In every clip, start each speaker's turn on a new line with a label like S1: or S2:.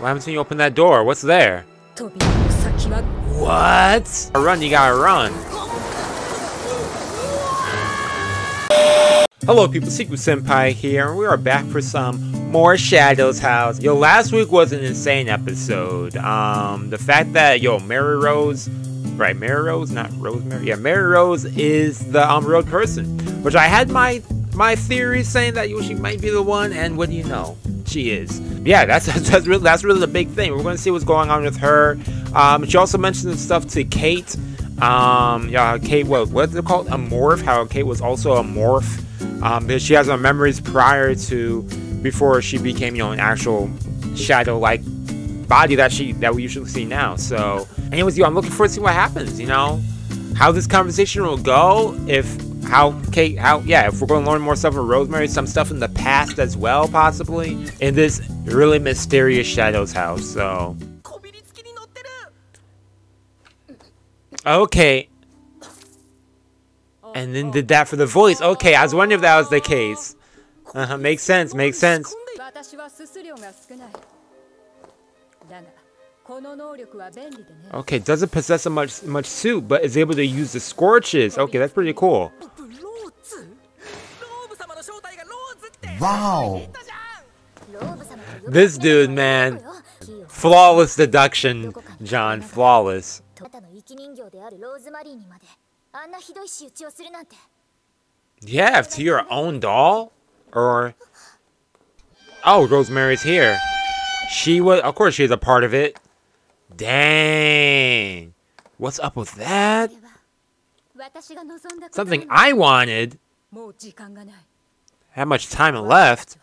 S1: Why haven't you open that door? What's there? What? Run, you gotta run. Hello people, Seku Senpai here, and we are back for some more Shadows House. Yo, last week was an insane episode. Um, the fact that, yo, Mary Rose, right, Mary Rose, not Rosemary, yeah, Mary Rose is the um, real person. Which I had my my theory saying that yo, she might be the one, and what do you know? She is. Yeah, that's that's really that's really the big thing. We're gonna see what's going on with her. Um, she also mentioned stuff to Kate. Um, yeah, Kate, what what's it called? A morph. How Kate was also a morph. Um, because she has her memories prior to before she became, you know, an actual shadow-like body that she that we usually see now. So, anyways, yo, I'm looking forward to see what happens. You know, how this conversation will go. If how Kate, how yeah, if we're going to learn more stuff from Rosemary, some stuff in the past as well, possibly, in this really mysterious Shadow's house, so... Okay. And then did that for the voice. Okay, I was wondering if that was the case. Uh -huh, makes sense, makes sense. Okay, doesn't possess much much soot, but is able to use the scorches. Okay, that's pretty cool.
S2: Wow.
S3: 言ったじゃん
S1: This dude, man, flawless deduction, John. Flawless.
S4: あなたの生き人形であるローズマリーにまであんなひどい仕打ちをするなんて
S1: Yeah, to your own doll, or oh, Rosemary's here. She was, of course, she's a part of it. Dang, what's up with that?
S4: 私が望んだこと
S1: Something I wanted.
S3: もう時間がない
S1: How much time left.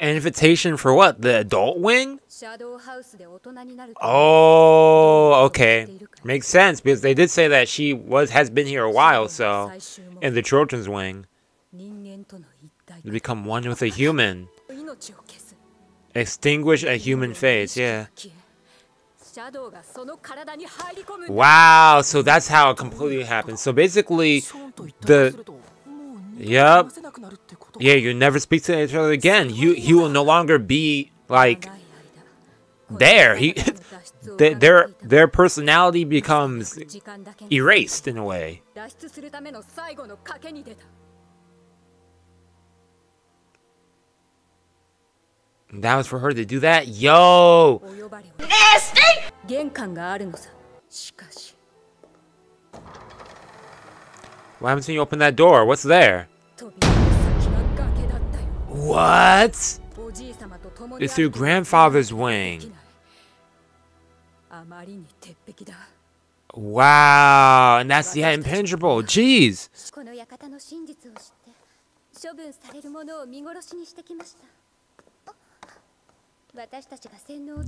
S1: An invitation for what? The adult wing? Oh, okay. Makes sense because they did say that she was has been here a while, so in the children's wing. To become one with a human. Extinguish a human face, yeah. Wow, so that's how it completely happened. So basically, the
S2: Yep.
S1: Yeah, you never speak to each other again. You he will no longer be like there. He their their personality becomes erased in a way. That was for her to do that? Yo!
S3: Nasty!
S1: What happens when you open that door? What's there? What? It's your grandfather's wing. Wow, and that's yeah, impenetrable. Jeez.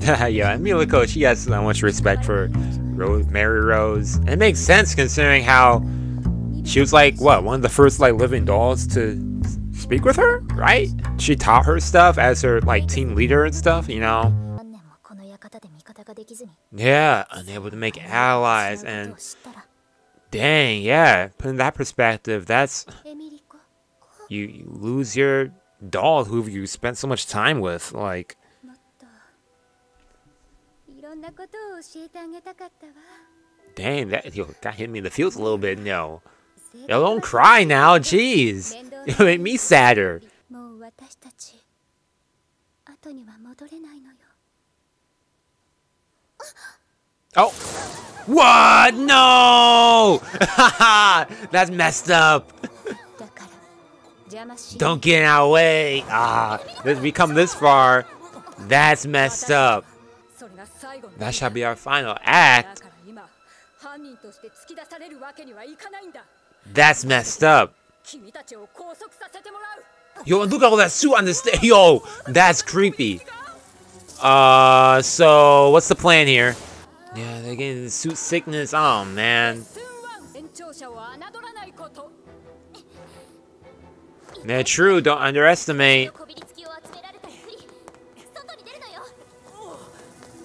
S1: yeah, Miliko, she has so much respect for Rose, Mary Rose. It makes sense considering how she was like, what, one of the first like living dolls to speak with her, right? She taught her stuff as her like team leader and stuff, you know? Yeah, unable to make allies and dang, yeah, put in that perspective, that's you, you lose your doll who you spent so much time with, like Dang, that, yo, that hit me in the feels a little bit, no. Yo, don't cry now, jeez. You make me sadder. Oh. What? No! That's messed up. Don't get in our way. Ah, we come this far. That's messed up. That shall be our final act. That's messed up. Yo, look at all that soot on this thing. Yo, that's creepy. Uh, so what's the plan here? Yeah, they're getting soot sickness. Oh, man. Yeah, true. Don't underestimate.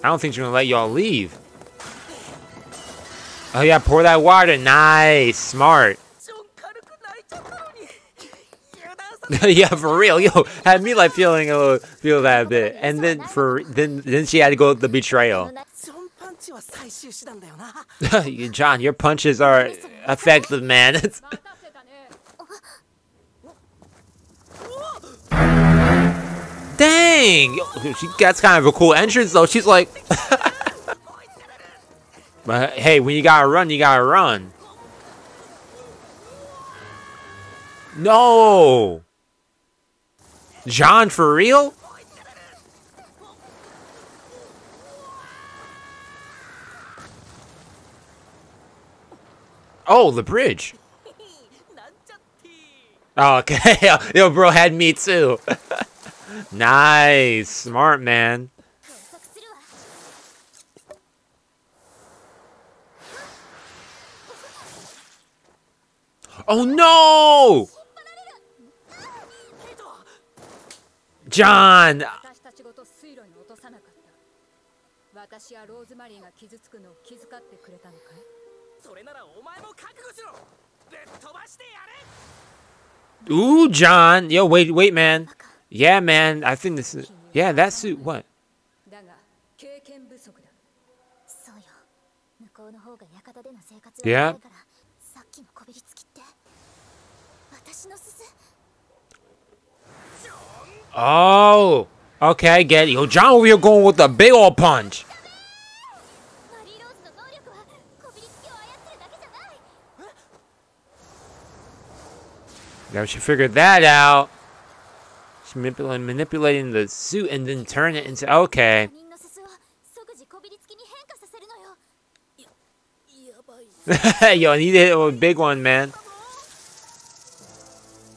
S1: I don't think she's gonna let y'all leave. Oh yeah, pour that water. Nice, smart. yeah, for real, yo, had me like feeling a little, feel that bit, and then for then then she had to go with the betrayal. John, your punches are effective, man. Dang, she that's kind of a cool entrance though. She's like, but hey, when you gotta run, you gotta run. No. John, for real? Oh, the bridge. Oh, okay. Yo, bro had me too. nice. Smart, man. Oh, no! John! Ooh, John. Yo, wait, wait, man. Yeah, man. I think this is. Yeah, that soot. What? Yeah. Oh, okay, I get it. Yo, John over here going with a big old punch. Now she figured that out. Manipul manipulating the soot and then turn it into okay.
S4: Yo, I
S1: need to hit a big one, man.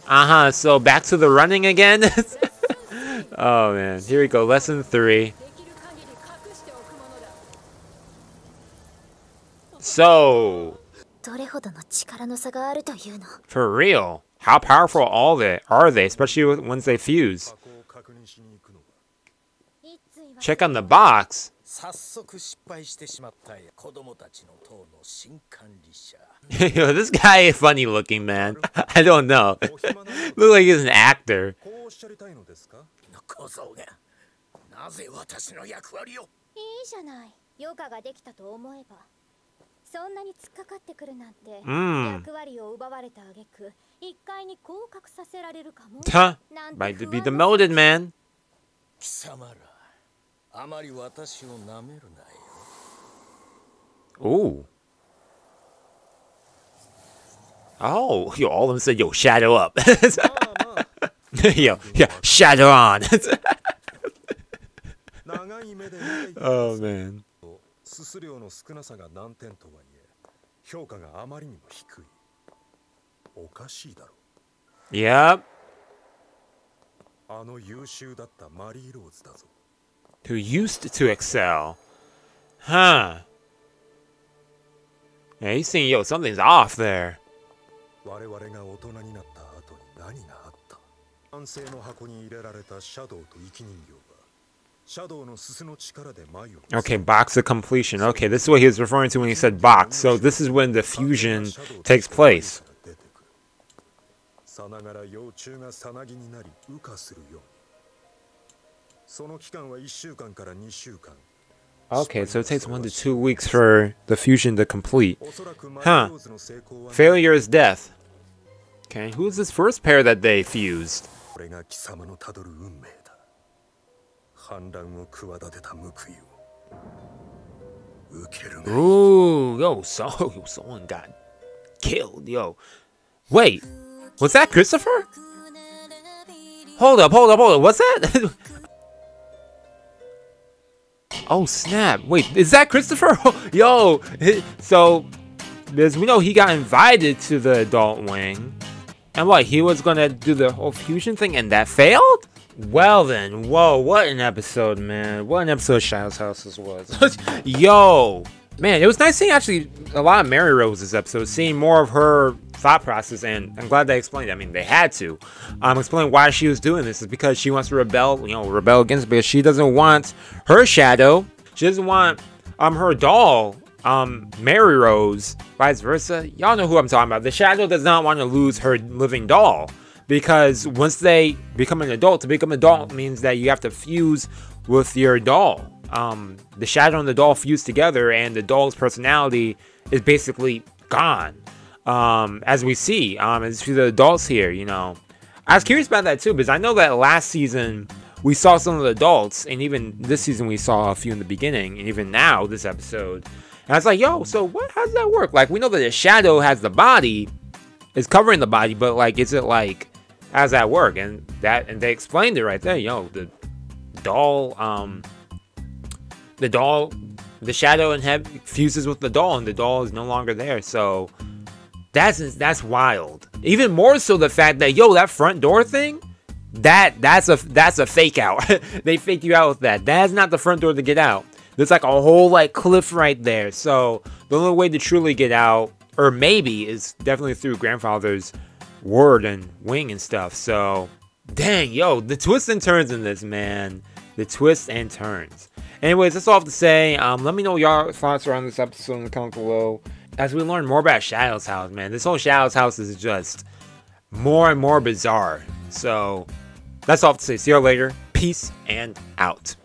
S1: Uh-huh, so back to the running again? Oh man, here we go, lesson three. So... For real? How powerful all they are they, especially once they fuse? Check on the box. Yo, this guy is funny looking, man. I don't know. Look like he's an actor.
S5: こうおっしゃりたいのですか
S6: の小僧がなぜ私の役割を
S4: いいじゃない余暇ができたと思えばそんなに突っかかってくるなんて、
S1: うん
S4: 役割を奪われた挙句一階に降格させられるかも
S1: Huh?
S4: なんて
S1: Might
S4: 不
S1: be
S4: 安な
S1: demoted, man.
S6: 貴様らあまり私をなめるなよ
S1: Ooh. Oh, yo, all of them said, yo, shadow up.
S5: まあまあ
S1: yo, yeah, shadow on.
S5: 長い目で見ていた
S1: oh, man.
S5: すす量の少なさが難点とはいえ評価があまりにも低いおかしいだろ
S1: Yep.
S5: あの優秀だったマリー・ローズだぞ
S1: Who used to excel. Huh. Yeah, he's saying, yo, something's off there.
S5: 我々が大人になった後に何があった 男性の箱に入れられたシャドウと生き人形はシャドウのすすの力で眉を
S1: Okay, box of completion. Okay, this is what he was referring to when he said box. So this is when the fusion takes place.
S5: 出てくるさながら幼虫がさなぎになり羽化するようにその期間は1週間から2週間
S1: Okay, so it takes one to two weeks for the fusion to complete.
S5: おそらくマリ
S1: Huh.
S5: ーローズの成功は
S1: Failure is death. Okay, who's this first pair that they fused?
S5: これが貴様のたどる運命だ反乱を企てた報いを受けるがいい
S1: Ooh, yo, so yo, someone got killed, yo. Wait, was that Christopher? Hold up, hold up, hold up. What's that? oh snap! Wait, is that Christopher? yo, hi- so there's we know he got invited to the adult wing, and what he was gonna do the whole fusion thing, and that failed. Well then, whoa, what an episode, man! What an episode of Shadow's House this was. Yo, man, it was nice seeing actually a lot of Mary Rose's this episode, seeing more of her thought process, and I'm glad they explained. It. I mean, they had to um, explain why she was doing this is because she wants to rebel, you know, rebel against because she doesn't want her shadow. She doesn't want um her doll, um Mary Rose, vice versa. Y'all know who I'm talking about. The shadow does not want to lose her living doll. because once they become an adult, to become an adult means that you have to fuse with your doll. Um, the shadow and the doll fuse together, and the doll's personality is basically gone. Um, as we see, um, as for the adults here, you know, I was curious about that too because I know that last season we saw some of the adults, and even this season we saw a few in the beginning, and even now this episode. And I was like, yo, so what? How does that work? Like, we know that the shadow has the body, is covering the body, but like, is it like, how does that work? And that, and they explained it right there. Yo, the doll, um, the doll, the shadow and head fuses with the doll, and the doll is no longer there. So that's that's wild. Even more so the fact that yo, that front door thing, that that's a that's a fake out. they fake you out with that. That's not the front door to get out. There's like a whole like cliff right there. So the only way to truly get out, or maybe, is definitely through grandfather's word and wing and stuff. So dang, yo, the twists and turns in this man. The twists and turns. Anyways, that's all I have to say. Um, let me know your thoughts are on this episode in the comments below. As we learn more about Shadow's house, man, this whole Shadow's house is just more and more bizarre. So that's all I have to say. See y'all later. Peace and out.